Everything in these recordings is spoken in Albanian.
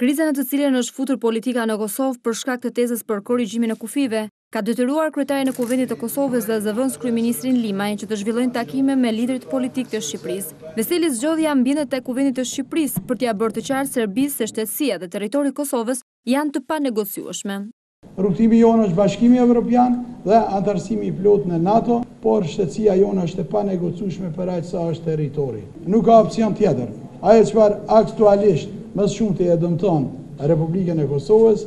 Kriza në të cilën është futur politika në Kosovë për shkak të tezës për korrigjimin e kufijve, ka detyruar kryetarin e Kuvendit të Kosovës dhe zëvendëskryeministrin Limaj që të zhvillojnë takime me liderët politikë të Shqipërisë. Veseli zgjodhi ambientet e Kuvendit të Shqipërisë për t'ia bërë të qartë Serbisë se shtetësia dhe territori i Kosovës janë të panegociueshme. Rrugëtimi jonë është Bashkimi Evropian dhe anëtarësimi i plotë në NATO, por shtetësia jonë është e panegocueshme për aq sa është territori. Nuk ka opsion tjetër. Ajo çfarë aktualisht më së shumti e dëmton Republikën e Kosovës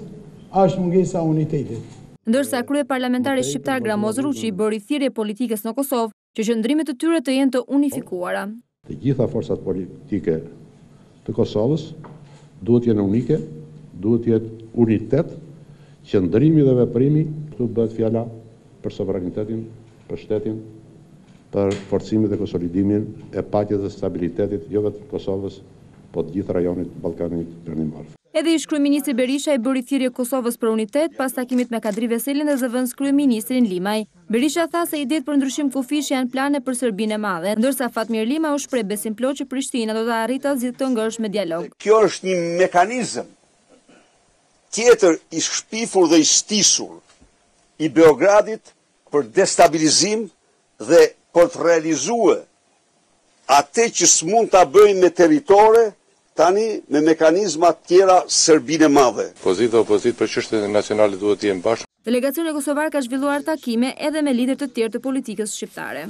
është mungesa e unitetit. Ndërsa kryeparlamentari shqiptar Gramoz Ruçi i bëri thirrje politikës në Kosovë që qëndrimet e tyre të jenë të unifikuara. Të gjitha forcat politike të Kosovës duhet të jenë unike, duhet të jetë unitet qëndrimi dhe veprimi, këtu bëhet fjala për sovranitetin, për shtetin, për forcimin dhe konsolidimin e paqes dhe stabilitetit jo vetëm të Kosovës, po të gjithë rajonit të Ballkanit Perëndimor. Edhe ish-kryeministri Berisha i bëri thirrje Kosovës për unitet pas takimit me Kadri Veselin dhe zëvendëskryeministrin Limaj. Berisha tha se idetë për ndryshim kufish janë plane për Serbinë e Madhe, ndërsa Fatmir Limaj u shpreh besimplotë që Prishtina do të arrijë ta zgjidhë këtë ngërç me dialog. Kjo është një mekanizëm tjetër i shpifur dhe i stisur i Beogradit për destabilizim dhe për të realizue atë që s'mund ta bëjë me territore tani me mekanizma tjera Serbinë e Madhe. Pozitë dhe opozitë për çështjet nacionale duhet të jenë bashkë. Delegacioni kosovar ka zhvilluar takime edhe me liderë të tjerë të politikës shqiptare.